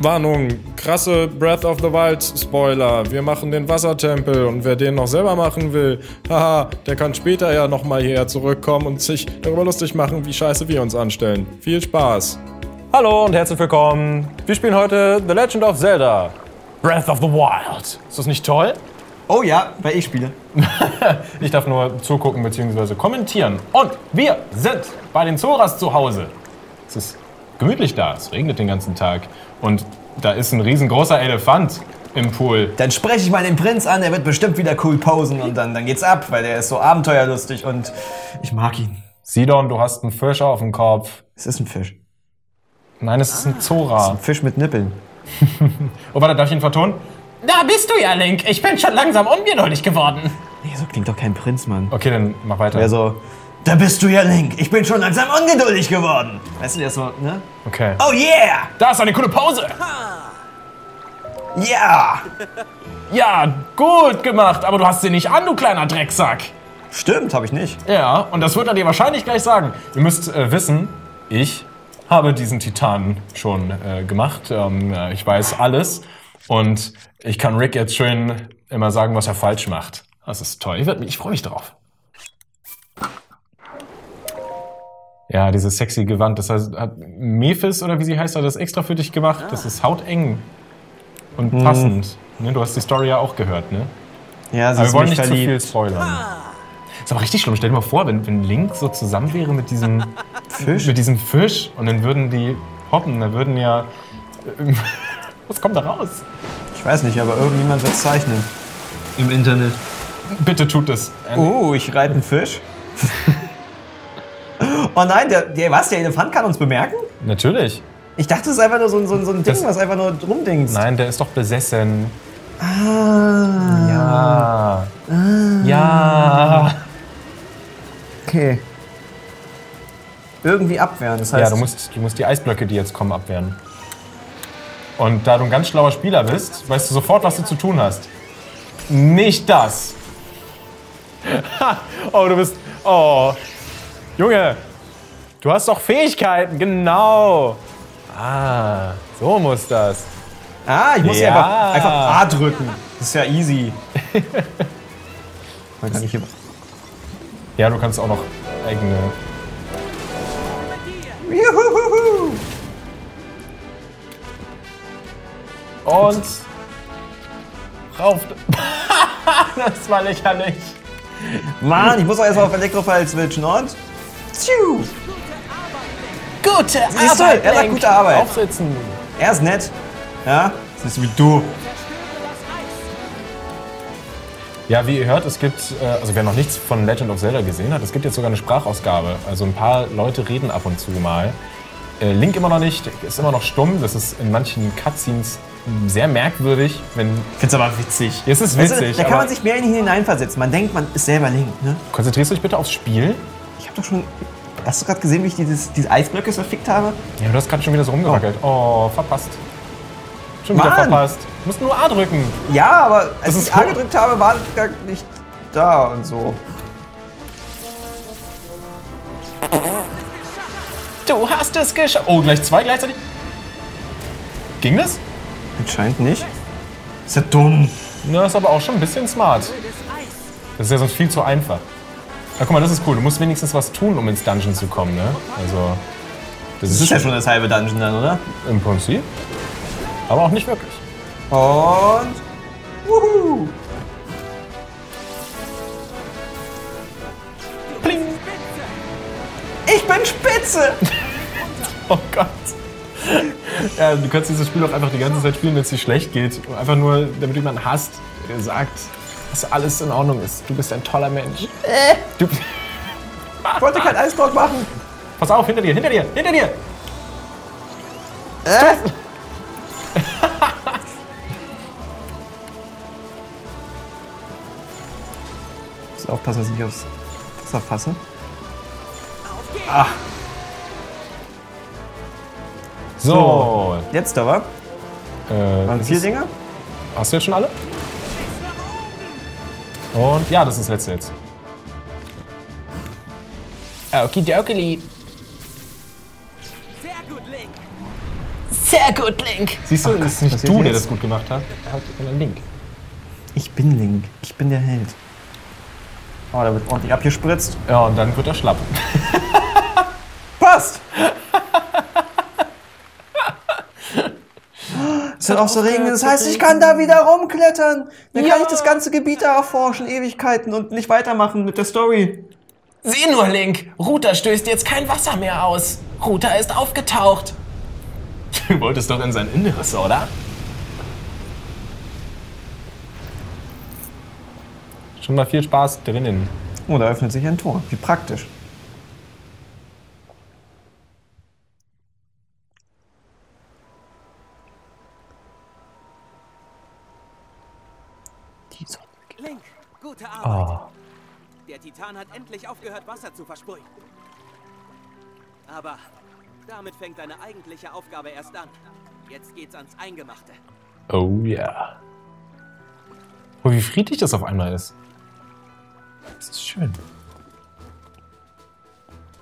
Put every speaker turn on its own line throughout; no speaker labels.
Warnung, krasse Breath of the Wild Spoiler. Wir machen den Wassertempel und wer den noch selber machen will, haha, der kann später ja nochmal hierher zurückkommen und sich darüber lustig machen, wie scheiße wir uns anstellen. Viel Spaß.
Hallo und herzlich willkommen. Wir spielen heute The Legend of Zelda. Breath of the Wild. Ist das nicht toll?
Oh ja, weil ich spiele.
Ich darf nur zugucken bzw. kommentieren. Und wir sind bei den Zoras zu Hause. Es ist gemütlich da. Es regnet den ganzen Tag. Und da ist ein riesengroßer Elefant im Pool.
Dann spreche ich mal den Prinz an, der wird bestimmt wieder cool posen und dann, dann geht's ab, weil der ist so abenteuerlustig und ich mag ihn.
Sidon, du hast einen Fisch auf dem Kopf.
Es ist ein Fisch.
Nein, es ist ein Zora.
Ein Fisch mit Nippeln.
Oh, warte, darf ich ihn vertonen?
Da bist du ja, Link. Ich bin schon langsam ungeduldig geworden.
Nee, so klingt doch kein Prinz, Mann.
Okay, dann mach weiter.
Der so, da bist du ja, Link. Ich bin schon langsam ungeduldig geworden. Weißt du, ist so, ne?
Okay.
Oh yeah!
Da ist eine coole Pause.
Ja!
Ja, gut gemacht, aber du hast sie nicht an, du kleiner Drecksack.
Stimmt, habe ich nicht.
Ja, und das wird er dir wahrscheinlich gleich sagen. Ihr müsst äh, wissen, ich habe diesen Titan schon äh, gemacht. Ähm, äh, ich weiß alles. Und ich kann Rick jetzt schön immer sagen, was er falsch macht. Das ist toll. Ich, ich freue mich drauf. Ja, dieses sexy Gewand, das heißt, hat Mephis oder wie sie heißt, hat das extra für dich gemacht. Das ist hauteng und passend. Ne, du hast die Story ja auch gehört, ne?
Ja, sie
Aber
ist
wir wollen
mich
nicht zu viel
verliebt.
spoilern. Ist aber richtig schlimm. Stell dir mal vor, wenn, wenn Link so zusammen wäre mit diesem
Fisch?
mit diesem Fisch und dann würden die hoppen, dann würden ja. Was kommt da raus?
Ich weiß nicht, aber irgendjemand wird zeichnen. Im Internet.
Bitte tut es.
Oh, ich reite einen Fisch. oh nein, der, der, was? Der Elefant kann uns bemerken?
Natürlich.
Ich dachte, es ist einfach nur so, ein- so, ein- so ein Ding,
Das-
was einfach nur rumdingst.
Nein, der ist doch besessen.
Ah.
Ja. Ja.
Okay. Irgendwie abwehren. Das heißt,
Ja, du musst, du musst die Eisblöcke, die jetzt kommen, abwehren. Und da du ein ganz schlauer Spieler bist, weißt du sofort, was du zu tun hast. Nicht das. Ha, oh, du bist. Oh. Junge, du hast doch Fähigkeiten, genau. Ah, so muss das.
Ah, ich muss ja. Einfach, einfach A drücken. Das ist ja easy. Man kann nicht hier.
Ja, du kannst auch noch eigene.
Juhuhuhu.
Und. Rauf. das war lächerlich.
Mann, ich muss auch erstmal auf Elektrofile switchen und. Tschiu.
Gute
Siehst du,
Arbeit,
er sagt gute Arbeit.
Aufsitzen.
Er ist nett. Ja? Das ist wie du.
Ja, wie ihr hört, es gibt, äh, also wer noch nichts von Legend of Zelda gesehen hat, es gibt jetzt sogar eine Sprachausgabe. Also ein paar Leute reden ab und zu mal. Äh, Link immer noch nicht, ist immer noch stumm. Das ist in manchen Cutscenes sehr merkwürdig, wenn.
Ich find's aber witzig.
Ja, es ist
du,
witzig,
da kann man sich mehr in ihn hineinversetzen. Man denkt, man ist selber Link. Ne?
Konzentrierst du dich bitte aufs Spiel?
Ich habe doch schon. Hast du gerade gesehen, wie ich dieses, diese Eisblöcke verfickt habe?
Ja, du hast gerade schon wieder so rumgewackelt. Oh, verpasst. Schon wieder
Mann.
verpasst. Du musst nur A drücken.
Ja, aber als
ist
ich A gedrückt habe, war das gar nicht da und so.
Du hast es geschafft. Oh, gleich zwei gleichzeitig. Ging das?
Anscheinend nicht. Ist ja dumm.
Na, ist aber auch schon ein bisschen smart. Das ist ja sonst viel zu einfach. Na, guck mal, das ist cool. Du musst wenigstens was tun, um ins Dungeon zu kommen, ne? Also, das,
Das ist ja schon das halbe Dungeon dann, oder?
im Prinzip. Aber auch nicht wirklich.
Und. Wuhu!
Pling.
Ich bin Spitze!
Oh Gott. Ja, du kannst dieses Spiel auch einfach die ganze Zeit spielen, wenn es dir schlecht geht. Einfach nur, damit hast, der sagt, dass alles in Ordnung ist. Du bist ein toller Mensch. Du,
Ich wollte keinen Eisblock machen.
pass auf, hinter dir, hinter dir, hinter dir!
Äh? Muss aufpassen, dass ich nicht aufs Wasser fasse.
So.
Jetzt aber.
Äh,
Waren vier Dinger?
Hast du jetzt schon alle? Und ja, das ist das letzte jetzt.
Okidoki. Sehr gut, Link.
Siehst du, es ist nicht du, der
jetzt?
das gut gemacht hat. Halt sondern Link.
Ich bin Link. Ich bin der Held. Oh, da wird ordentlich abgespritzt.
Ja, und dann wird er schlapp.
Es wird auch so regnen, das heißt, ich kann da wieder rumklettern. Dann kann ich das ganze Gebiet da erforschen, Ewigkeiten und nicht weitermachen mit der Story.
Sieh nur, Link. Ruta stößt jetzt kein Wasser mehr aus. Ruta ist aufgetaucht.
Du wolltest doch in sein Inneres, oder? Schon mal viel Spaß drinnen.
Oh, da öffnet sich ein Tor. Wie praktisch.
Gute Arbeit.
Oh.
Der Titan hat endlich aufgehört, Wasser zu versprühen. Aber damit fängt deine eigentliche Aufgabe erst an. Jetzt geht's ans Eingemachte.
Oh ja. Oh, wie friedlich das auf einmal ist. Das ist schön.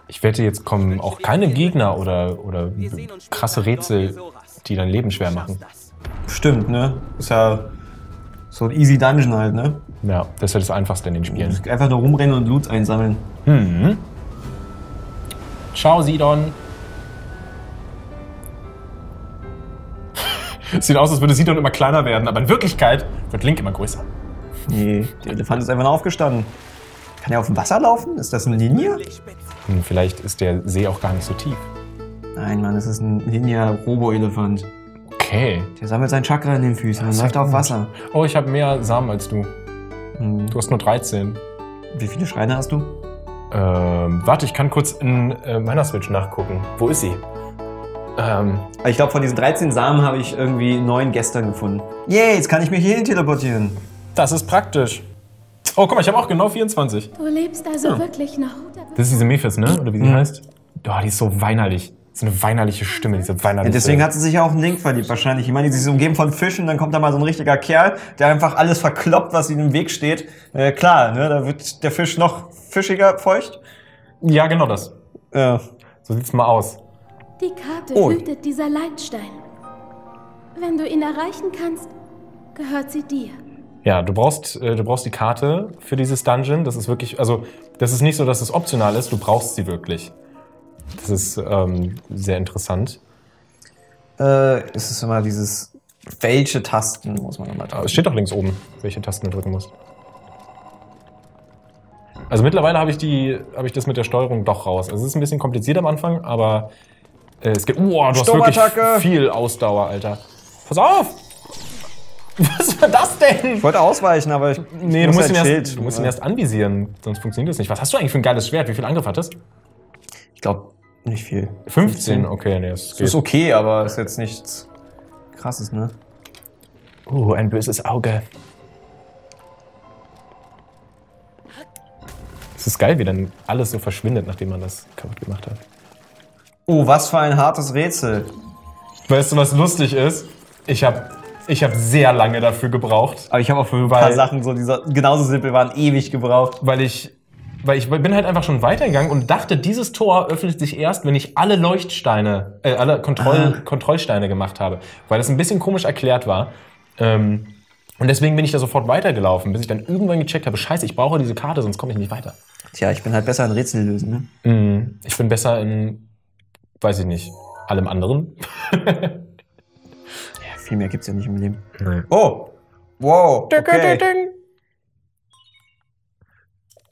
Ich wette, jetzt kommen auch keine Gegner oder, oder krasse Rätsel, die dein Leben schwer machen.
Stimmt, ne? Ist ja so ein easy Dungeon halt, ne?
Ja, das ist ja das Einfachste in den Spielen.
Einfach nur rumrennen und Loot einsammeln.
Mhm. Ciao, Sidon. Sieht aus, als würde Sidon immer kleiner werden, aber in Wirklichkeit wird Link immer größer.
Nee, der Elefant ist einfach nur aufgestanden. Kann er auf dem Wasser laufen? Ist das eine Linie?
Hm, vielleicht ist der See auch gar nicht so tief.
Nein, Mann, das ist ein Linie-Robo-Elefant.
Okay.
Der sammelt sein Chakra in den Füßen und
ist
läuft
ja
auf. Wasser.
Oh, ich habe mehr Samen als du.
Hm.
Du hast nur 13.
Wie viele Schreine hast du?
Ähm, warte, ich kann kurz in äh, meiner Switch nachgucken. Wo ist sie? Ähm,
Ich glaube, von diesen 13 Samen habe ich irgendwie neun gestern gefunden. Yay, jetzt kann ich mich hierhin teleportieren.
das ist praktisch. Oh, guck mal, ich habe auch genau 24.
Du lebst also wirklich noch.
Das ist diese Mephis, ne? Oder wie sie heißt? Oh, die ist so weinerlich. So eine weinerliche Stimme, diese
Ja,
weinerliche.
deswegen hat sie sich ja auch einen Link verliebt wahrscheinlich. Ich meine, sie ist umgeben von Fischen, dann kommt da mal so ein richtiger Kerl, der einfach alles verkloppt, was ihm im Weg steht. Äh, klar, ne, da wird der Fisch noch fischiger, feucht.
Ja, genau das.
Ja.
So sieht's mal aus.
Die Karte
Oh.
hütet dieser Leitstein. Wenn du ihn erreichen kannst, gehört sie dir.
Ja, du brauchst, äh, du brauchst die Karte für dieses Dungeon. Das ist wirklich, also, das ist nicht so, dass es optional ist, du brauchst sie wirklich. Das ist ähm, sehr interessant.
Äh, es ist immer dieses, welche Tasten muss man nochmal
Aber Es
drücken?
steht doch links oben, welche Tasten du drücken musst. Also mittlerweile habe ich die, habe ich das mit der Steuerung doch raus. Also es ist ein bisschen kompliziert am Anfang, aber äh, es gibt. Wow, du hast wirklich viel Ausdauer, Alter. Pass auf! Was war das denn?
Ich wollte ausweichen, aber ich
Nee, du
muss
musst, ihn
ein
erst, du musst ihn erst anvisieren, sonst funktioniert das nicht. Was hast du eigentlich für ein geiles Schwert? Wie viel Angriff hat das?
Ich glaube, nicht viel.
15, okay, nee, das
Das
geht.
ist okay, aber ist jetzt nichts krasses, ne?
Oh, ein böses Auge. Es ist geil, wie dann alles so verschwindet, nachdem man das kaputt gemacht hat.
Oh, was für ein hartes Rätsel.
Weißt du, was lustig ist? Ich habe ich hab sehr lange dafür gebraucht,
Aber ich habe auch für ein paar Sachen so, die so genauso simpel waren, ewig gebraucht.
weil ich, weil ich bin halt einfach schon weitergegangen und dachte, dieses Tor öffnet sich erst, wenn ich alle Leuchtsteine, äh, alle Kontroll, Kontrollsteine gemacht habe, weil das ein bisschen komisch erklärt war. Ähm, und deswegen bin ich da sofort weitergelaufen, bis ich dann irgendwann gecheckt habe, scheiße, ich brauche diese Karte, sonst komme ich nicht weiter.
Tja, ich bin halt besser in Rätsel lösen, ne?
Mhm. Ich bin besser in, weiß ich nicht, allem anderen.
Ja, viel mehr gibt's ja nicht im Leben.
Nee.
Oh! Wow! Okay.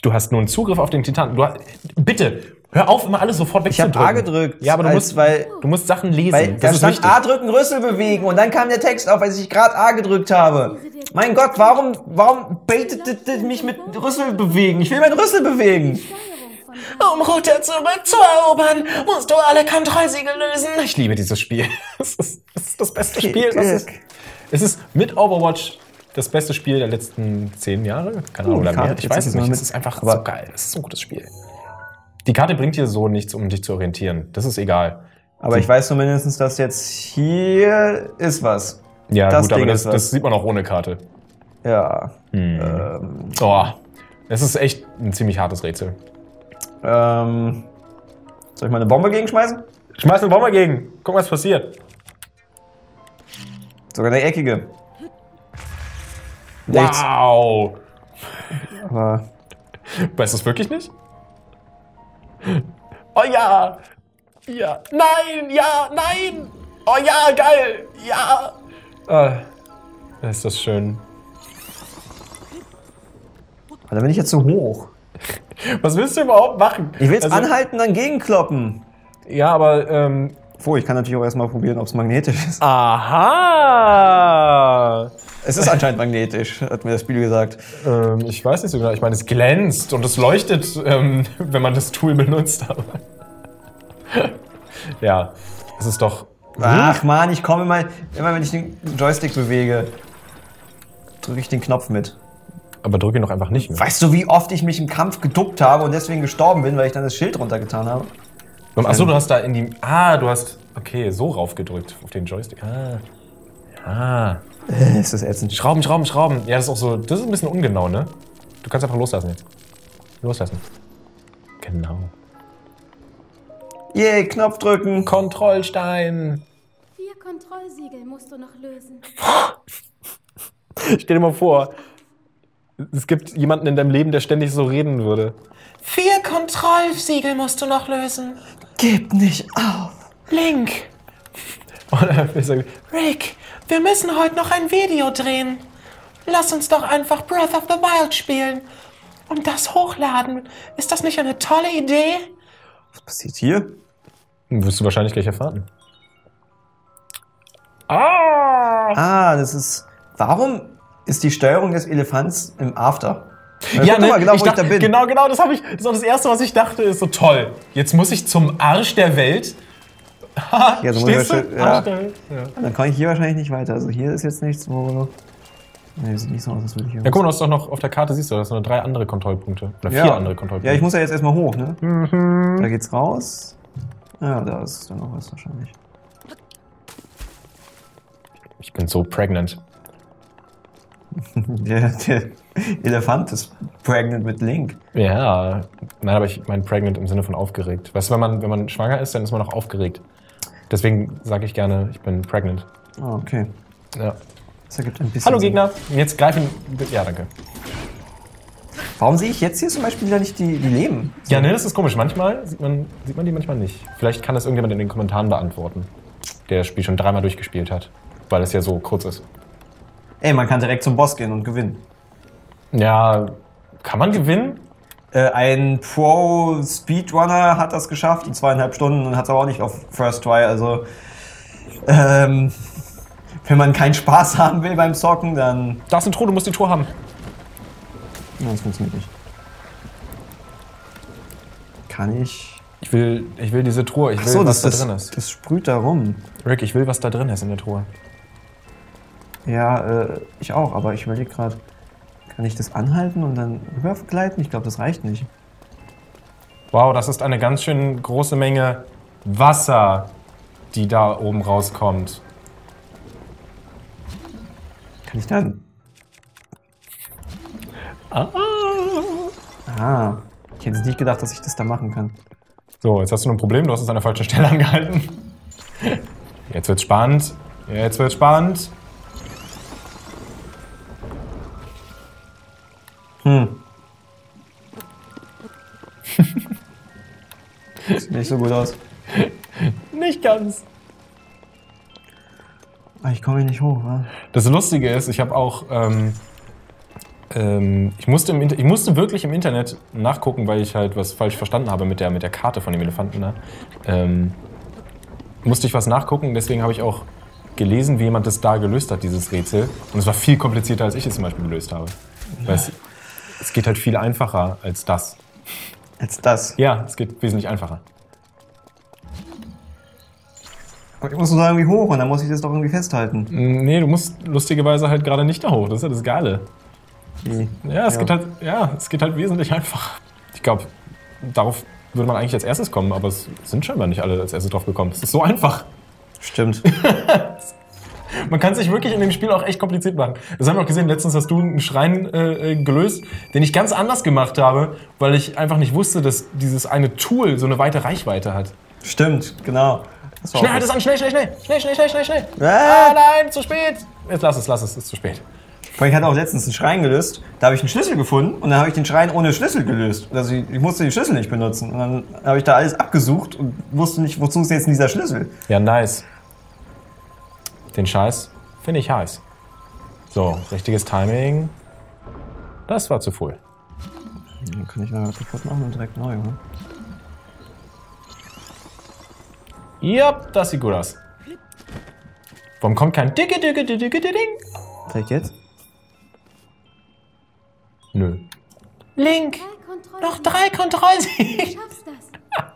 Du hast nun Zugriff auf den Titan. Du, hast- bitte, hör auf, immer alles sofort
Ich habe
wegzudrücken.
A gedrückt.
Ja, aber du
als,
musst,
weil,
du musst Sachen lesen.
weil da
das ist
stand
wichtig.
A drücken, Rüssel bewegen und dann kam der Text auf, als ich gerade A gedrückt habe. Mein Gott, warum, warum baitet mich mit Rüssel bewegen? Ich will meinen Rüssel bewegen.
Um Ruta zurückzuerobern, musst du alle Kontrollsiegel lösen.
Ich liebe dieses Spiel. Es ist, ist das beste Spiel. Das ist, es ist mit Overwatch das beste Spiel der letzten zehn Jahre. Keine Ahnung,
Oh,
oder mehr. Ich weiß es nicht. Es ist einfach
Aber-
so geil. Es ist ein gutes Spiel. Die Karte bringt dir so nichts, um dich zu orientieren. Das ist egal.
Aber ich weiß zumindest, dass jetzt hier ist was.
Ja,
Das
gut, aber
Ding
das,
ist was.
das sieht man auch ohne Karte.
Ja.
Oh, es ist echt ein ziemlich hartes Rätsel.
Ähm, soll ich mal eine Bombe gegenschmeißen?
Schmeiß eine Bombe gegen. Guck, was passiert.
Sogar der eckige.
Wow!
Aber
Weißt du es wirklich nicht? Oh ja! Ja! Nein! Ja! Nein! Oh ja! Geil! Ja! Ah, ist das schön.
da bin ich jetzt so hoch.
Was willst du überhaupt machen?
Ich will es
Also-
anhalten, dann gegenkloppen.
Ja, aber ähm,
Obwohl, ich kann natürlich auch erstmal probieren, ob es magnetisch ist.
aha!
Es ist anscheinend magnetisch, hat mir das Spiel gesagt.
Ähm, ich weiß nicht so genau. Ich meine, es glänzt und es leuchtet, ähm, wenn man das Tool benutzt. Aber ja, es ist doch.
Ach man, ich komme immer, immer wenn ich den Joystick bewege, drücke ich den Knopf mit.
Aber drücke ihn doch einfach nicht mehr.
Weißt du, wie oft ich mich im Kampf geduckt habe und deswegen gestorben bin, weil ich dann das Schild runtergetan habe?
Achso, du hast da in die. Ah, du hast. Okay, so raufgedrückt auf den Joystick. Ah. Ah.
Äh, ist das ätzend.
Schrauben, Schrauben, Schrauben. Ja, das ist auch so. Das ist ein bisschen ungenau, ne? Du kannst einfach loslassen jetzt. Loslassen. Genau.
Yay, Knopf drücken.
Kontrollstein.
Vier Kontrollsiegel musst du noch lösen.
Stell dir mal vor, es gibt jemanden in deinem Leben, der ständig so reden würde.
Vier Kontrollsiegel musst du noch lösen.
Gib nicht auf.
Link,
Oder ich sage,
Rick, wir müssen heute noch ein Video drehen. Lass uns doch einfach Breath of the Wild spielen. Und das hochladen. Ist das nicht eine tolle Idee?
Was passiert hier?
wirst du wahrscheinlich gleich erfahren. Ah!
Ah, das ist. Warum ist die Steuerung des Elefants im After?
Ja,
guck
ne,
mal, genau,
ich
wo
dachte,
ich da bin.
genau, genau, das habe ich. Das war das erste, was ich dachte, ist so toll. Jetzt muss ich zum Arsch der Welt.
Ja, so muss ich
Stehst
ja.
Ja.
Dann komme ich hier wahrscheinlich nicht weiter. Also hier ist jetzt nichts, wo. Nee, sieht nicht so aus, als würde ich hier.
Ja, guck mal, du hast doch noch auf der Karte, siehst du, das sind noch drei andere Kontrollpunkte. Oder vier
ja.
andere Kontrollpunkte.
Ja, ich muss ja jetzt erstmal hoch, ne?
Mhm.
Da geht's raus. Ja, da ist dann noch was wahrscheinlich.
ich bin so pregnant.
Der, der Elefant ist pregnant mit Link.
Ja, nein, aber ich meine pregnant im Sinne von aufgeregt. Weißt du, wenn man, wenn man schwanger ist, dann ist man auch aufgeregt. Deswegen sage ich gerne, ich bin pregnant.
Ah, okay.
Ja.
Das ergibt ein bisschen
Hallo
Sinn.
Gegner, jetzt greifen. Ja, danke.
Warum sehe ich jetzt hier zum Beispiel wieder nicht die, die Leben?
Ja, ne, das ist komisch. Manchmal sieht man, sieht man die, manchmal nicht. Vielleicht kann das irgendjemand in den Kommentaren beantworten, der das Spiel schon dreimal durchgespielt hat, weil es ja so kurz ist.
Ey, man kann direkt zum Boss gehen und gewinnen.
Ja, kann man gewinnen?
Äh, ein Pro-Speedrunner hat das geschafft in zweieinhalb Stunden und hat es aber auch nicht auf First Try. Also, ähm, wenn man keinen Spaß haben will beim Zocken, dann.
Da ist ein Truhe, du musst die Truhe haben.
Ja, das funktioniert nicht. Kann ich.
Ich will, ich will diese Truhe, ich will,
Achso,
was
das,
da drin ist.
das sprüht da rum.
Rick, ich will, was da drin ist in der Truhe.
Ja, äh, ich auch, aber ich überlege gerade, kann ich das anhalten und dann rübergleiten? Ich glaube, das reicht nicht.
Wow, das ist eine ganz schön große Menge Wasser, die da oben rauskommt.
Kann ich dann? Ah. Ich hätte nicht gedacht, dass ich das da machen kann.
So, jetzt hast du ein Problem, du hast uns an der falschen Stelle angehalten. Jetzt wird's spannend. Jetzt wird's spannend.
Hm. Sieht nicht so gut aus.
Nicht ganz.
Ah, ich komme hier nicht hoch, wa?
Das Lustige ist, ich habe auch, ähm, ähm, ich, musste im Inter ich musste wirklich im Internet nachgucken, weil ich halt was falsch verstanden habe mit der, mit der Karte von dem Elefanten da. Ähm, musste ich was nachgucken, deswegen habe ich auch gelesen, wie jemand das da gelöst hat, dieses Rätsel. Und es war viel komplizierter, als ich es zum Beispiel gelöst habe. Weil es, es geht halt viel einfacher als das.
Als das.
Ja, es geht wesentlich einfacher.
Aber ich muss nur da irgendwie hoch und dann muss ich das doch irgendwie festhalten.
Nee, du musst lustigerweise halt gerade nicht da hoch. Das ist ja das Geile.
Wie?
Ja, es
Ja.
geht halt, ja, es geht halt wesentlich einfacher. Ich glaube, darauf würde man eigentlich als erstes kommen, aber es sind scheinbar nicht alle als erstes drauf gekommen. Es ist so einfach.
Stimmt.
Man kann sich wirklich in dem Spiel auch echt kompliziert machen. Das haben wir auch gesehen, letztens hast du einen Schrein äh, äh, gelöst, den ich ganz anders gemacht habe, weil ich einfach nicht wusste, dass dieses eine Tool so eine weite Reichweite hat.
Stimmt, genau.
Schnell, halt es an, schnell, schnell, schnell, schnell, schnell, schnell, schnell, schnell.
Ah!
Ah, nein, zu spät. Jetzt lass es, lass es, ist zu spät.
Allem, ich hatte auch letztens einen Schrein gelöst. Da habe ich einen Schlüssel gefunden und dann habe ich den Schrein ohne Schlüssel gelöst. Also ich, ich musste den Schlüssel nicht benutzen. Und dann habe ich da alles abgesucht und wusste nicht, wozu ist jetzt dieser Schlüssel.
Ja, nice. Den Scheiß finde ich heiß. So, richtiges Timing. Das war zu früh.
Dann kann ich da kaputt machen und direkt neu, oder?
Ja, das sieht gut aus. Warum kommt kein dicke, dicke, dicke, dicke, ding?
Vielleicht jetzt?
Nö.
Link, noch drei Kontrollsiege.
Du schaffst das.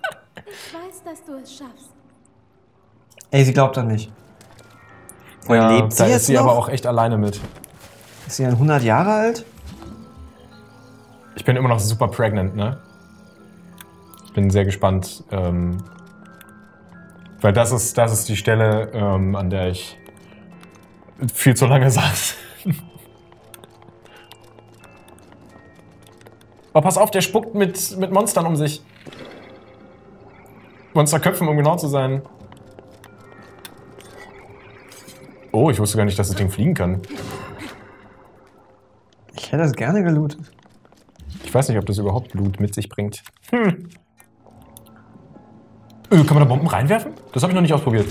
Ich weiß, dass du es schaffst.
Ey, sie glaubt an mich. Und
Ja,
lebt sie
da
jetzt
ist sie
noch?
aber auch echt alleine mit.
Ist sie dann 100 Jahre alt?
Ich bin immer noch super pregnant, ne? Ich bin sehr gespannt, ähm, weil das ist, das ist die Stelle, ähm, an der ich viel zu lange saß. oh, pass auf, der spuckt mit, mit Monstern um sich. Monsterköpfen, um genau zu sein. Oh, ich wusste gar nicht, dass das Ding fliegen kann.
Ich hätte das gerne gelootet.
Ich weiß nicht, ob das überhaupt Blut mit sich bringt. Hm. Äh, kann man da Bomben reinwerfen? Das habe ich noch nicht ausprobiert.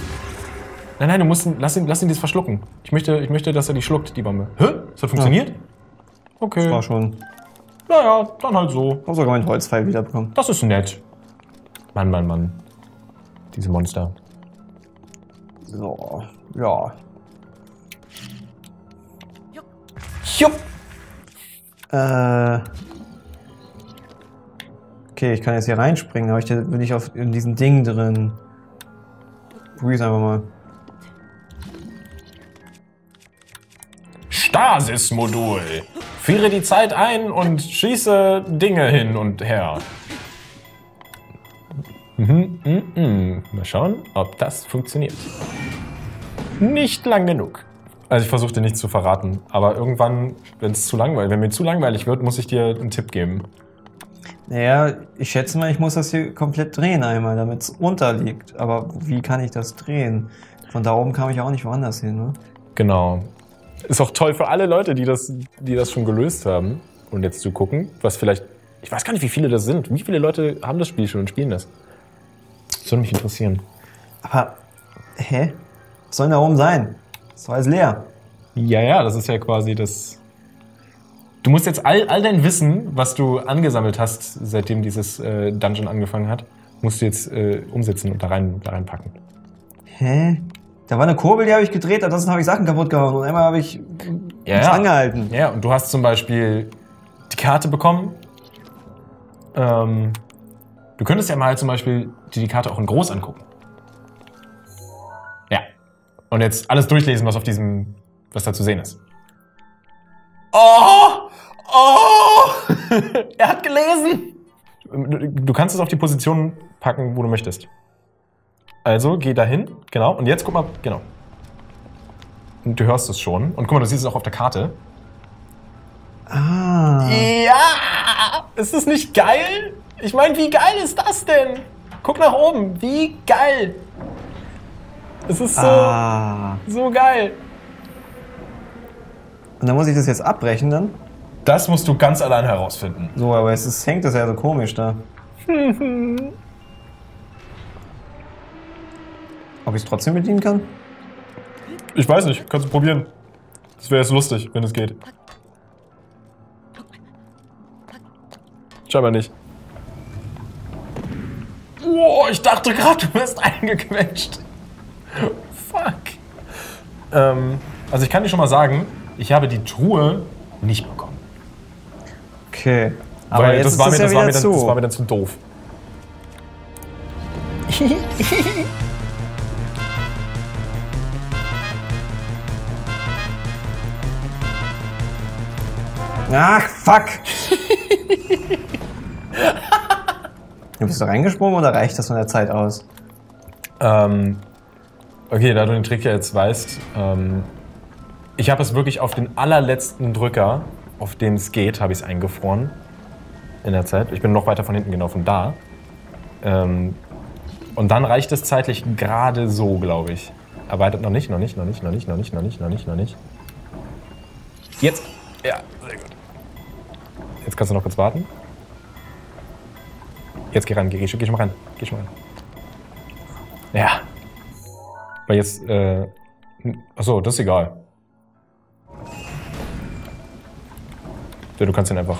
Nein, nein, du musst ihn, lass ihn, lass ihn das verschlucken. Ich möchte, ich möchte, dass er die schluckt, die Bombe. Hä? Das hat funktioniert? Okay.
War schon.
Naja, dann halt so.
Ich habe sogar meinen Holzpfeil wiederbekommen.
Das ist nett. Mann, Mann, Mann. Diese Monster.
So, ja.
Jupp.
Äh. Okay, ich kann jetzt hier reinspringen, aber ich bin ich auf in diesem Ding drin. Probier's einfach mal.
Stasis-Modul. Friere die Zeit ein und schieße Dinge hin und her. Mhm, mhm, mhm. Mal schauen, ob das funktioniert. Nicht lang genug. Also ich versuchte nichts zu verraten, aber irgendwann, wenn es zu langweilig, wenn mir zu langweilig wird, muss ich dir einen Tipp geben.
Naja, ich schätze mal, ich muss das hier komplett drehen einmal, damit es runterliegt. Aber wie kann ich das drehen? Von da oben kam ich auch nicht woanders hin, ne?
Genau. Ist auch toll für alle Leute, die das, die das schon gelöst haben und jetzt zu gucken, was vielleicht. Ich weiß gar nicht, wie viele das sind. Wie viele Leute haben das Spiel schon und spielen das? Das würde mich interessieren.
Aber, hä? Was soll denn da oben sein? Das war alles leer.
Ja, ja, das ist ja quasi das. Du musst jetzt all, all dein Wissen, was du angesammelt hast, seitdem dieses äh, Dungeon angefangen hat, musst du jetzt äh, umsetzen und da, rein, da reinpacken.
Hä? Da war eine Kurbel, die habe ich gedreht, ansonsten habe ich Sachen kaputt gehauen und einmal habe ich
Ja, ja.
angehalten.
Ja, und du hast zum Beispiel die Karte bekommen. Ähm, du könntest ja mal zum Beispiel dir die Karte auch in groß angucken. Und jetzt alles durchlesen, was auf diesem, was da zu sehen ist. Oh! Oh! er hat gelesen! Du, du kannst es auf die Position packen, wo du möchtest. Also, geh dahin, genau. Und jetzt guck mal, genau. Und du hörst es schon. Und guck mal, du siehst es auch auf der Karte.
Ah.
Ja! Ist das nicht geil? Ich meine, wie geil ist das denn? Guck nach oben, wie geil! Es ist so,
Ah.
so geil.
Und dann muss ich das jetzt abbrechen dann?
Das musst du ganz allein herausfinden.
So, aber es ist, hängt das ja so komisch da. Ob ich es trotzdem bedienen kann?
Ich weiß nicht, kannst du probieren. Das wäre jetzt lustig, wenn es geht. Scheinbar nicht. Oh, ich dachte gerade, du wirst eingequetscht. Fuck. Ähm, also ich kann dir schon mal sagen, ich habe die Truhe nicht bekommen.
Okay. Aber
Weil
jetzt
das,
ist
war
das
mir,
ja
das, war mir dann,
zu.
das war mir dann zu doof.
Ach, fuck! du bist du reingesprungen oder reicht das von der Zeit aus?
Ähm, okay, da du den Trick ja jetzt weißt, ähm, ich habe es wirklich auf den allerletzten Drücker, auf dem es geht, habe ich es eingefroren in der Zeit. Ich bin noch weiter von hinten von da. Ähm, Und dann reicht es zeitlich gerade so, glaube ich. Erweitert noch nicht, noch nicht, noch nicht, noch nicht, noch nicht, noch nicht, noch nicht, noch nicht. Jetzt. Ja, sehr gut. Jetzt kannst du noch kurz warten. Jetzt geh ran, geh, geh, geh schon mal ran. Geh schon mal ran. Ja. Weil jetzt, äh. Achso, das ist egal. Ja, du kannst ihn einfach.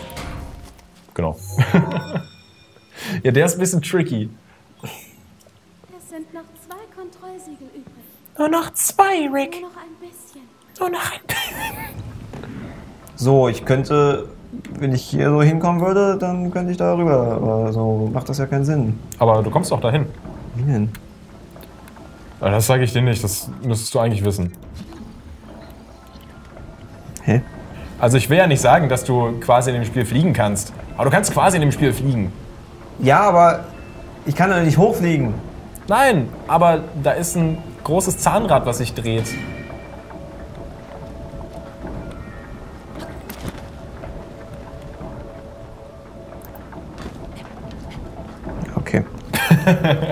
Genau. ja, der ist ein bisschen tricky.
Es sind noch zwei Kontrollsiegel übrig.
Nur noch zwei, Rick.
Nur noch ein bisschen.
Nur noch ein bisschen.
So, ich könnte, wenn ich hier so hinkommen würde, dann könnte ich da rüber. Aber so macht das ja keinen Sinn.
Aber du kommst doch dahin.
Wie denn?
Aber Das sage ich dir nicht, das müsstest du eigentlich wissen.
Hä?
Also ich will ja nicht sagen, dass du quasi in dem Spiel fliegen kannst. Aber du kannst quasi in dem Spiel fliegen.
Ja, aber ich kann doch nicht hochfliegen.
Nein, aber da ist ein großes Zahnrad, was sich dreht.
Okay.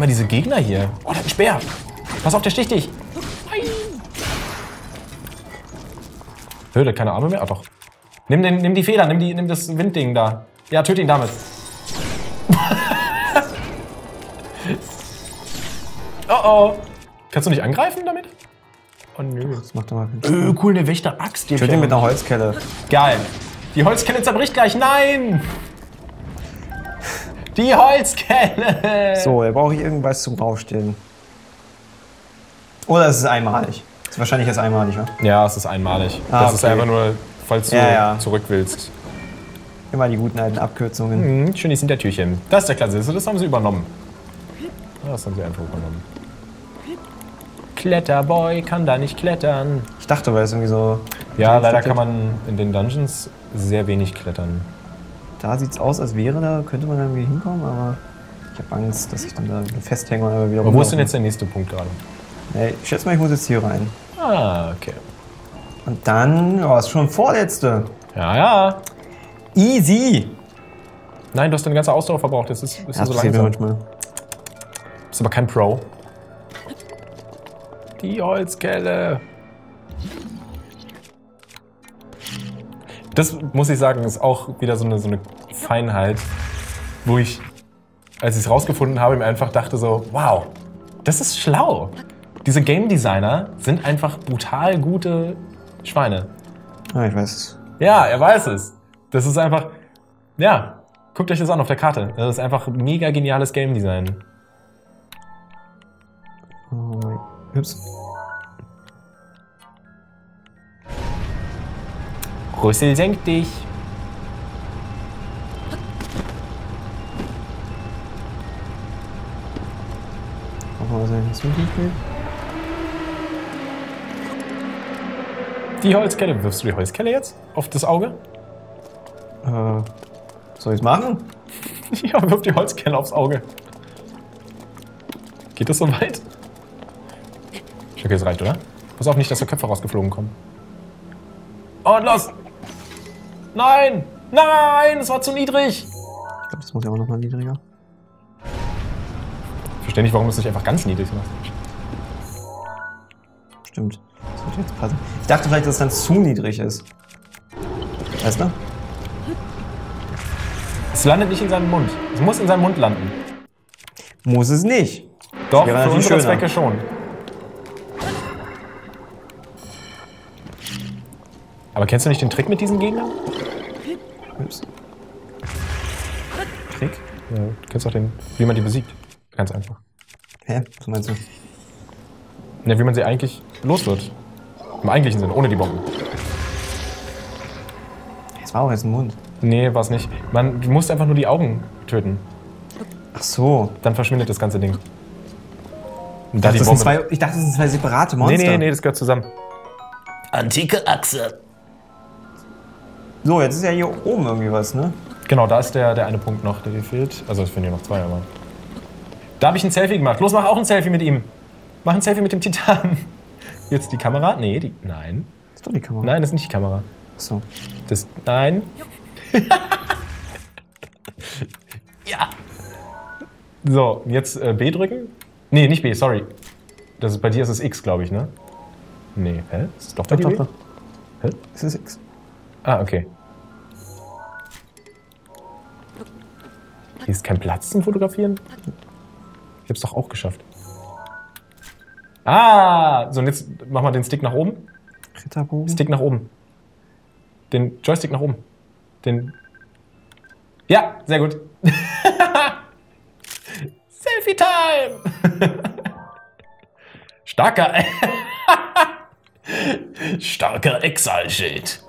immer diese Gegner hier. Oh, da hat ein Speer. Pass auf, der sticht dich. Nein. Hö, der hat keine Arme mehr? Ah, doch. Nimm, den, nimm die Feder, nimm, die, nimm das Windding da. Ja, töte ihn damit. oh oh. Kannst du nicht angreifen damit? Oh nö.
Das macht aber keinen.
Öh, cool, eine Wächter-Axt.
Würde ihn mit einer Holzkelle.
Geil. Die Holzkelle zerbricht gleich. Nein! Die Holzkelle!
So, da brauche ich irgendwas zum Draufstehen. Oder es ist einmalig. Das ist wahrscheinlich jetzt einmalig, wa?
Ja, es ist einmalig.
Ah,
das ist
okay.
einfach nur, falls du
Ja, ja.
zurück willst.
Immer die guten alten Abkürzungen.
Mhm, schönes Hintertürchen. Das ist der Klasse. Das haben sie übernommen. Das haben sie einfach übernommen. Kletterboy kann da nicht klettern.
Ich dachte, weil es irgendwie so.
Ja, leider kann man in den Dungeons sehr wenig klettern.
Da sieht es aus, als wäre da, könnte man da irgendwie hinkommen, aber ich habe Angst, dass ich dann da festhänge und dann wieder
Aber wo ist denn jetzt der nächste Punkt gerade?
Ich schätze mal, ich muss jetzt hier rein.
Ah, okay.
Und dann, ja, ist schon vorletzte.
Ja, ja.
Easy.
Nein, du hast deine ganze Ausdauer verbraucht. Jetzt ist, ist
Das
so langsam.
manchmal.
Bist aber kein Pro. Die Holzkelle. Das muss ich sagen, ist auch wieder so eine, so eine Feinheit, wo ich, als ich es rausgefunden habe, mir einfach dachte so, wow, das ist schlau. Diese Game Designer sind einfach brutal gute Schweine.
Ah, ich weiß es.
Ja, er weiß es. Das ist einfach, ja, guckt euch das an auf der Karte. Das ist einfach mega geniales Game Design.
Oh, ups. So tief geht.
Die Holzkelle. Wirfst du die Holzkelle jetzt auf das Auge?
Äh, soll ich es machen?
Ja, wirf die Holzkelle aufs Auge. Geht das so weit? Okay, das reicht, oder? Pass auf nicht, dass da Köpfe rausgeflogen kommen. Und los! Nein! Nein! Das war zu niedrig!
Ich glaube, das muss ja auch noch mal niedriger.
Ich verstehe nicht, warum du es nicht einfach ganz niedrig machst.
Stimmt. Das wird jetzt passen. Ich dachte vielleicht, dass es dann zu niedrig ist. Weißt du?
Es landet nicht in seinem Mund. Es muss in seinem Mund landen.
Muss es nicht.
Doch, für unsere
schöner.
Zwecke schon. Aber kennst du nicht den Trick mit diesen Gegnern?
Ups.
Trick? Ja, du kennst auch den, wie man die besiegt. Ganz einfach.
Hä? Was meinst du?
Ne, wie man sie eigentlich los wird. Im eigentlichen Sinne, ohne die Bomben.
Das war auch jetzt ein Mund.
Nee, war es nicht. Man, du musst einfach nur die Augen töten.
Ach so.
Dann verschwindet das ganze Ding. Und
Ich
da
dachte,
die
das sind
Bombe.
zwei, ich dachte, das sind zwei separate
Nee,
Monster.
nee, nee, das gehört zusammen.
Antike Achse.
So, jetzt ist ja hier oben irgendwie was, ne?
Genau, da ist der, der eine Punkt noch, der dir fehlt. Also es fehlen hier noch zwei, aber. Da habe ich ein Selfie gemacht. Los, mach auch ein Selfie mit ihm. Mach ein Selfie mit dem Titan. Jetzt die Kamera? Nee, die. Nein.
ist doch die Kamera.
Nein, das ist nicht die Kamera.
Ach so.
Das. Nein. ja. So, jetzt äh, B drücken. Nee, nicht B, sorry. Das ist, bei dir ist es X, glaube ich, ne? Nee, hä? Ist es doch bei dir B? Hä?
Es ist X.
Ah, okay. Hier ist kein Platz zum Fotografieren? Ich hab's doch auch geschafft. Ah! So, und jetzt mach mal den Stick nach oben.
Ritterbogen.
Stick nach oben. Den Joystick nach oben. Den. Ja, sehr gut. Selfie-Time! Starker. Starker Exile-Schild.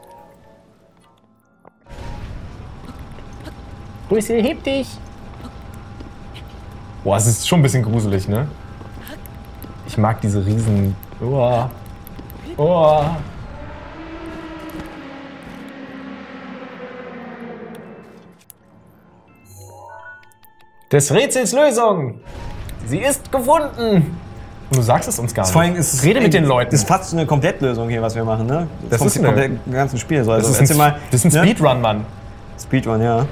Brüssel, heb dich.
Boah, es ist schon ein bisschen gruselig, ne? Ich mag diese riesen. Oh. Oh. Des Rätsels Lösung. Sie ist gefunden. Und du sagst es uns gar nicht.
Vor allem ist es
Rede mit den Leuten.
Das ist fast eine Komplettlösung hier, was wir machen, ne?
Das
kommt
ist
kompletten ganzen Spiel. So. Also
das, ist ein,
mal,
das ist ein
ne?
Speedrun, Mann.
Speedrun, ja.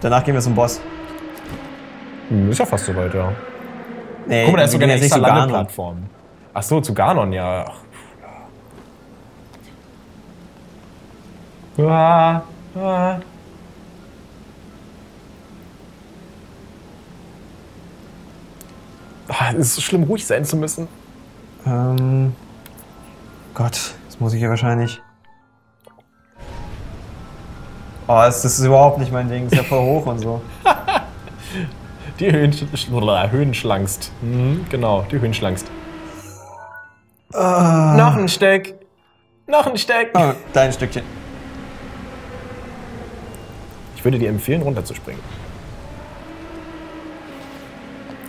Danach gehen wir zum Boss.
Hm, Ist ja fast soweit, ja.
Nee,
Guck mal, da ist sogar eine extra. Landeplattform. Ach so, zu Ganon, ja. Ach. Ah, ah. Ah, Es ist so schlimm, ruhig sein zu müssen.
Ähm, Gott, das muss ich ja wahrscheinlich. Oh, das, ist überhaupt nicht mein Ding. Ist ja voll hoch und so.
Die Höhensch Höhenschlangst. Mhm, genau, die Höhenschlangst. Noch ein Steck. Noch ein Steck.
Oh, dein Stückchen.
Ich würde dir empfehlen, runterzuspringen.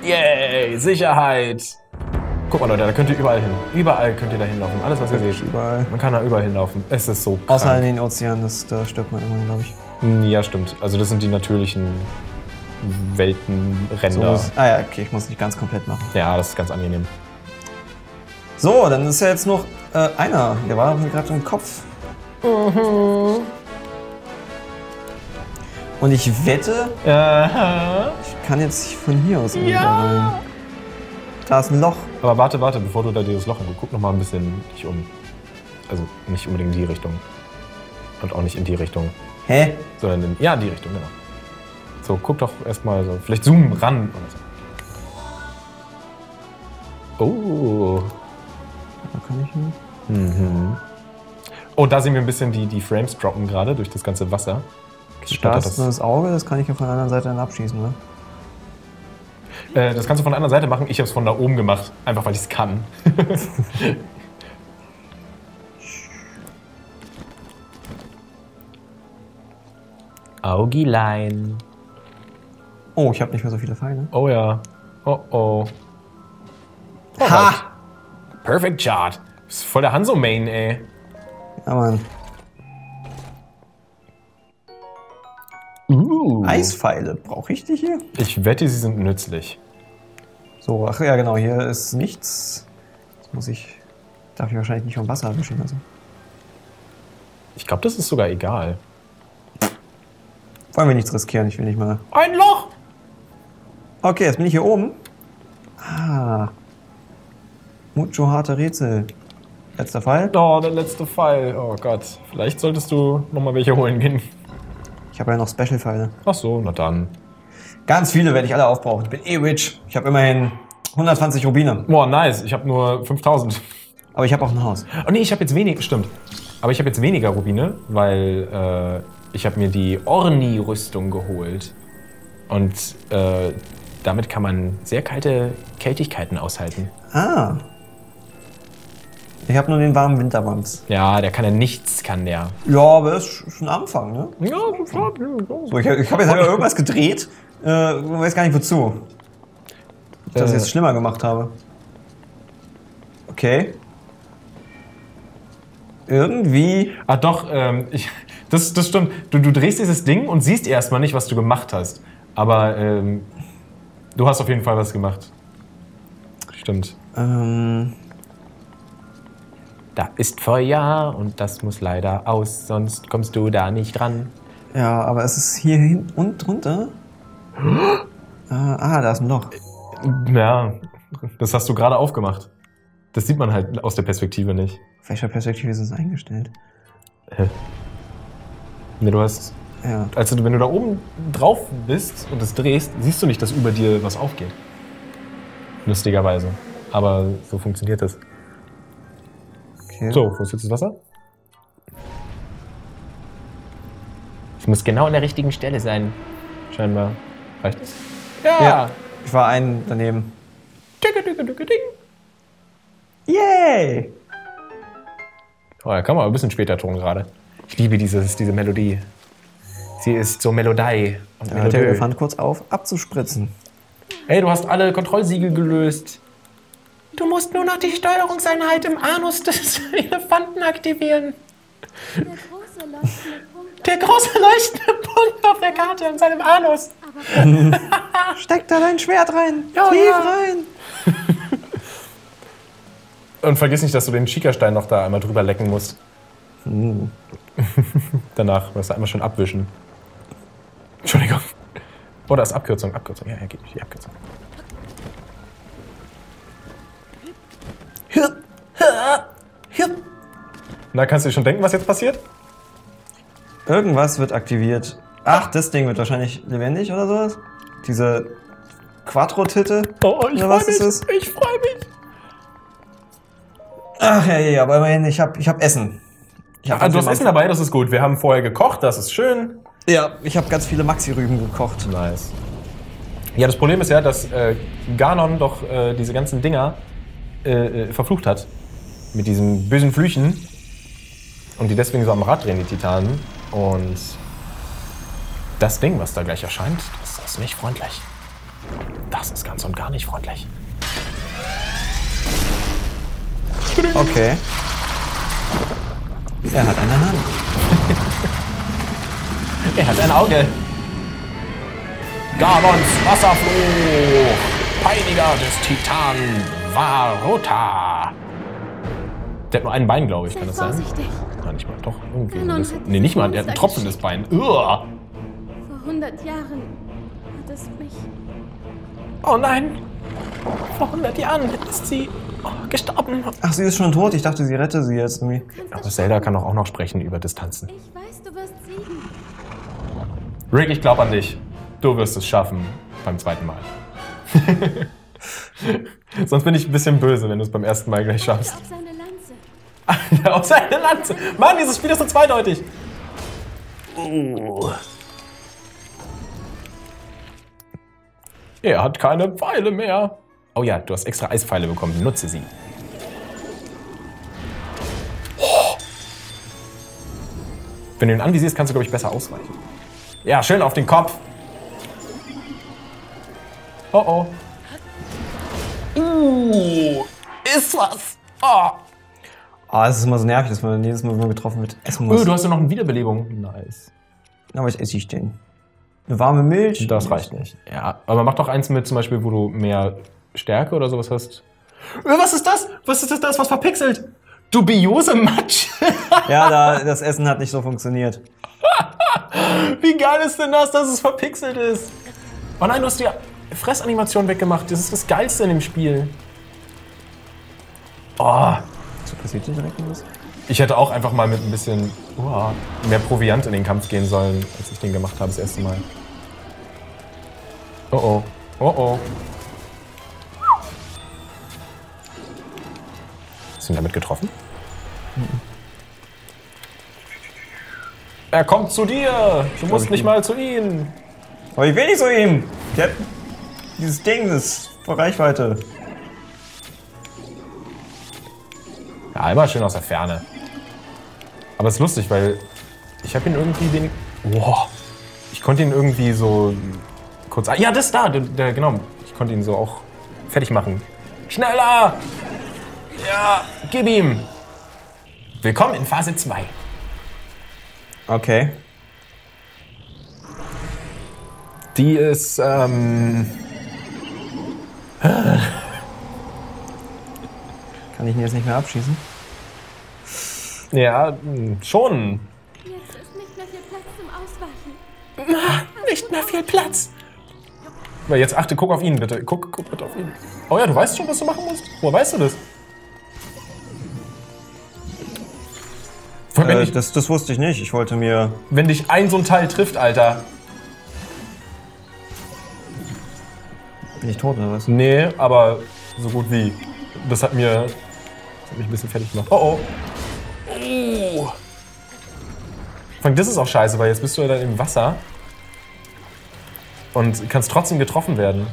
Yay, Sicherheit. Guck mal, Leute, da könnt ihr überall hin. Überall könnt ihr da hinlaufen. Alles, was ihr seht.
Überall.
Man kann da überall hinlaufen. Es ist so
Außer in den Ozeanen, das, da stirbt man immer, glaube ich.
Ja, stimmt. Also das sind die natürlichen
So
Weltenränder.
ist, ah ja, okay, ich muss nicht ganz komplett machen.
ja, das ist ganz angenehm.
So, dann ist ja jetzt noch äh, einer. Der war mir gerade im Kopf.
Mhm.
Und ich wette,
Aha.
ich kann jetzt von hier aus irgendwie da rein. Da ist ein Loch.
Aber warte, warte, bevor du da dieses Loch anguckst, guck noch mal ein bisschen dich um. Also nicht unbedingt in die Richtung. Und auch nicht in die Richtung.
Hä?
Sondern in, ja, in die Richtung, genau. So, guck doch erstmal so. Vielleicht zoom ran oder so. Oh.
Da kann ich nicht.
Oh, da sehen wir ein bisschen die, die Frames droppen gerade durch das ganze Wasser.
Da
Stottert
ist das Auge, das kann ich ja von der anderen Seite dann abschießen, ne?
Äh, das kannst du von der anderen Seite machen. Ich habe es von da oben gemacht. Einfach weil ich es kann. Augilein.
Oh, ich habe nicht mehr so viele Pfeile.
Oh ja. Oh oh.
Ha!
Perfect Shot. Das ist voll der Hanzo-Main, ey.
Ja, Mann.
Uh.
Eispfeile, brauche ich die hier?
Ich wette, sie sind nützlich.
So, ach ja, genau, hier ist nichts. Das muss ich. Darf ich wahrscheinlich nicht vom Wasser erwischen lassen.
Ich glaube, das ist sogar egal.
Wollen wir nichts riskieren, ich will nicht mal.
Ein Loch!
Okay, jetzt bin ich hier oben. Ah. Mucho harte Rätsel. Letzter Fall.
Oh, der letzte Pfeil. Oh Gott. Vielleicht solltest du noch mal welche holen gehen.
Ich habe ja noch Special-Pfeile.
Ach so, na dann.
Ganz viele werde ich alle aufbrauchen. Ich bin eh rich. Ich habe immerhin 120 Rubine.
Boah, nice. Ich habe nur 5000.
Aber ich habe auch ein Haus.
Oh nee, ich habe jetzt wenig. Stimmt. Aber ich habe jetzt weniger Rubine, weil äh, ich habe mir die Orni-Rüstung geholt. Und äh, damit kann man sehr kalte Kältigkeiten aushalten.
Ah. Ich habe nur den warmen Winterwams.
Ja, der kann ja nichts, kann der.
Ja, aber das ist schon ein Anfang, ne?
Ja, so
ich ich habe jetzt einfach irgendwas gedreht. Äh, weiß gar nicht wozu. Ich das
Äh.
jetzt schlimmer gemacht habe. Okay. Irgendwie.
Ah doch, ähm, ich, das, das stimmt. Du, du drehst dieses Ding und siehst erstmal nicht, was du gemacht hast. Aber ähm, du hast auf jeden Fall was gemacht. Stimmt.
Ähm,
Da ist Feuer und das muss leider aus, sonst kommst du da nicht ran.
Ja, aber es ist hier hin und drunter. Ah, ah, da ist ein Loch.
Ja, das hast du gerade aufgemacht. Das sieht man halt aus der Perspektive nicht.
Auf welcher Perspektive ist es eingestellt?
Ne, du hast.
Ja.
Also, wenn du da oben drauf bist und es drehst, siehst du nicht, dass über dir was aufgeht. Lustigerweise. Aber so funktioniert das.
Okay.
So, wo ist jetzt das Wasser? Es muss genau an der richtigen Stelle sein. Scheinbar. Reicht es?
Ja. Ich war ein daneben. Yay!
Oh, da kann man aber ein bisschen später tun gerade. Ich liebe dieses, diese Melodie. Sie ist so Melodei. Und
Da hört der. Elefant kurz auf, abzuspritzen.
Hey, du hast alle Kontrollsiegel gelöst.
Du musst nur noch die Steuerungseinheit im Anus des Elefanten aktivieren.
Der große leuchtende Punkt.
Der große leuchtende Punkt auf der Karte in seinem Anus.
Steck da dein Schwert rein!
Ja,
Tief
ja.
rein!
Und vergiss nicht, dass du den Schikastein noch da einmal drüber lecken musst. Danach, musst du einmal schon abwischen. Entschuldigung. Oder ist Abkürzung, Abkürzung. Ja, ja, geht nicht, die Abkürzung. Na, kannst du dir schon denken, was jetzt passiert?
Irgendwas wird aktiviert. Ach, das Ding wird wahrscheinlich lebendig oder sowas? Diese Quattro-Titte?
Oh, ich
Oder ist
mich.
es?
Ich freue mich.
Ach ja, ja, ja, aber immerhin, ich hab, ich hab Essen. Ich hab
Ah, du hast Essen dabei, das ist gut. Wir haben vorher gekocht, das ist schön.
Ja, ich habe ganz viele Maxi-Rüben gekocht.
Nice. Ja, das Problem ist ja, dass äh, Ganon doch äh, diese ganzen Dinger äh, äh, verflucht hat. Mit diesen bösen Flüchen. Und die deswegen so am Rad drehen, die Titanen. Und das Ding, was da gleich erscheint, das ist nicht freundlich. Das ist ganz und gar nicht freundlich.
Okay. Er hat eine Hand.
Er hat ein Auge. Ganons Wasserfluch. Peiniger des Titan Varota. Der hat nur ein Bein, glaube ich, kann
Sei
das sein?
vorsichtig.
Nein, nicht mal. Doch, irgendwie.
Hat
Nee, nicht mal. Der hat ein tropfendes Bein. Uah.
Vor 100 Jahren hat es mich.
Oh nein. Vor 100 Jahren ist sie oh, gestorben.
Ach, sie ist schon tot. Ich dachte, sie rette sie jetzt irgendwie.
Aber Zelda kann doch auch noch sprechen über Distanzen.
Ich weiß, du wirst siegen.
Rick, ich glaube an dich. Du wirst es schaffen beim zweiten Mal. Sonst bin ich ein bisschen böse, wenn du es beim ersten Mal gleich schaffst.
Auf seine Lanze.
Ja, auf seine Lanze. Mann, dieses Spiel ist so zweideutig. Uh. Er hat keine Pfeile mehr. Oh ja, du hast extra Eispfeile bekommen. Nutze sie. Oh. Wenn du ihn anvisierst, kannst du, glaube ich, besser ausweichen. Ja, schön auf den Kopf. Oh oh. Uh, ist was. Oh.
Ah, es ist immer so nervig, dass man jedes Mal, wenn man getroffen wird, essen
Oh,
muss.
du hast ja noch eine Wiederbelebung. Nice.
Na, was esse ich denn? Eine warme Milch?
Das reicht nicht. Ja, aber mach doch eins mit, zum Beispiel, wo du mehr Stärke oder sowas hast. Äh, Was ist das? Was ist das? Was verpixelt. Dubiose Matsch.
Ja, da, das Essen hat nicht so funktioniert.
Wie geil ist denn das, dass es verpixelt ist? Oh nein, du hast die Fressanimation weggemacht. Das ist das Geilste in dem Spiel. Oh,
So passiert hier direkt was?
Ich hätte auch einfach mal mit ein bisschen uah, mehr Proviant in den Kampf gehen sollen, als ich den gemacht habe das erste Mal. Oh oh. Oh oh. Hast du ihn damit getroffen? Er kommt zu dir! Du musst
ich
nicht mal zu ihm!
Aber ich will nicht so ihm. Der dieses Ding, ist vor Reichweite.
Ja, immer schön aus der Ferne. Aber es ist lustig, weil ich habe ihn irgendwie den. Wow. Ich konnte ihn irgendwie so kurz. Ja, das da, der, der, genau. Ich konnte ihn so auch fertig machen. Schneller! Ja, gib ihm! Willkommen in Phase 2.
Okay.
Die ist, ähm.
Kann ich ihn jetzt nicht mehr abschießen?
Ja, schon.
Jetzt ist nicht mehr viel Platz zum Ausweichen.
Nicht mehr viel Platz.
Weil jetzt achte, guck auf ihn bitte. Guck, guck bitte auf ihn. Oh ja, du weißt schon, was du machen musst. Woher weißt du das?
Äh,
dich,
das, das wusste ich nicht. Ich wollte mir.
wenn dich ein so ein Teil trifft, Alter.
Bin ich tot oder was?
Nee, aber so gut wie. Das hat mir, das hat mich ein bisschen fertig gemacht. Oh. Oh. Vor Das ist auch scheiße, weil jetzt bist du ja dann im Wasser und kannst trotzdem getroffen werden.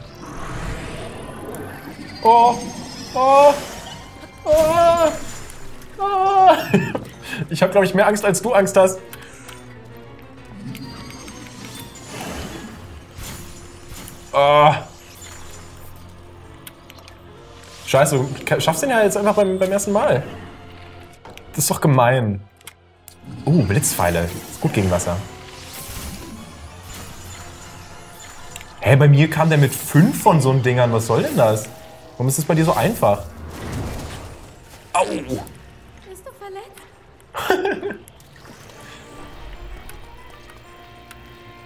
Oh, oh, oh, oh. Ich habe, glaube ich, mehr Angst, als du Angst hast. Oh. Scheiße, du schaffst den ja jetzt einfach beim, beim ersten Mal. Das ist doch gemein. Uh, Blitzpfeile. Ist gut gegen Wasser. Hä, bei mir kam der mit fünf von so einen Dingern. Was soll denn das? Warum ist das bei dir so einfach? Au!
Bist du verletzt?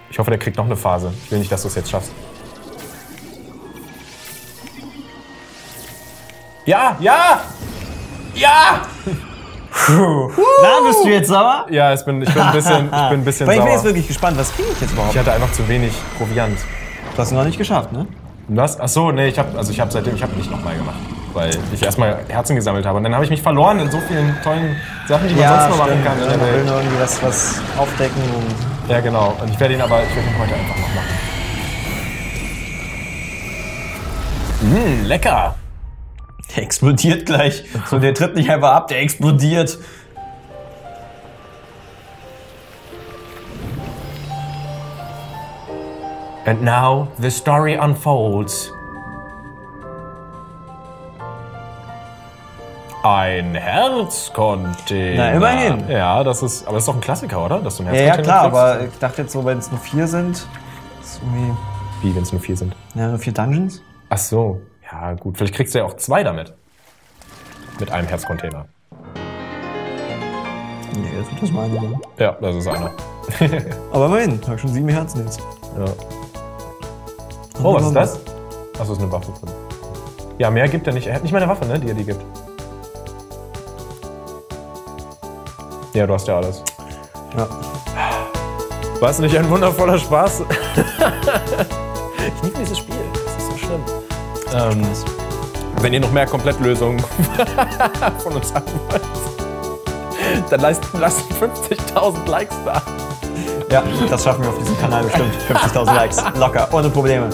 Ich hoffe, der kriegt noch eine Phase. Ich will nicht, dass du es jetzt schaffst. Ja, ja! Ja!
Na, bist du jetzt sauer?
Ja, ich bin, ich bin ein bisschen, ich bin ein bisschen
Weil ich bin jetzt wirklich gespannt, was kriege ich jetzt überhaupt?
Ich hatte einfach zu wenig Proviant.
Du hast es noch nicht geschafft, ne?
Was? Ach so, nee, ich habe also ich habe seitdem ich habe nicht nochmal gemacht, weil ich erstmal Herzen gesammelt habe und dann habe ich mich verloren in so vielen tollen Sachen, die man sonst noch machen kann.
Ja, man will nur irgendwie was, was aufdecken und
Ja, genau. Und ich werde ihn aber ich werde ihn heute einfach noch machen. Mmh, lecker.
Der explodiert gleich. So, der tritt nicht einfach ab, der explodiert.
And now the story unfolds. Ein Herzcontainer.
Na, immerhin.
Ja, das ist, aber das ist doch ein Klassiker, oder? Dass du ein
Ja, ja, klar,
kriegst?
aber ich dachte jetzt so, wenn es nur vier sind, ist irgendwie,
Wie, wenn es nur vier sind?
ja, nur vier Dungeons.
Ach so. Ja, gut. Vielleicht kriegst du ja auch zwei damit. Mit einem Herzcontainer.
Nee, das wird das meine. ne?
Ja, das ist einer.
Aber immerhin, hab schon sieben Herzen jetzt.
Ja. Oh, was ist das? Achso, ist eine Waffe drin. Ja, mehr gibt er nicht. Er hat nicht mal eine Waffe, ne, die er dir gibt. Ja, du hast ja alles.
Ja.
War es nicht ein wundervoller Spaß? Ähm, wenn ihr noch mehr Komplettlösungen von uns haben wollt, dann lasst, lasst 50.000 Likes da.
Ja, das schaffen wir auf diesem Kanal bestimmt. 50.000 Likes. Locker, ohne Probleme.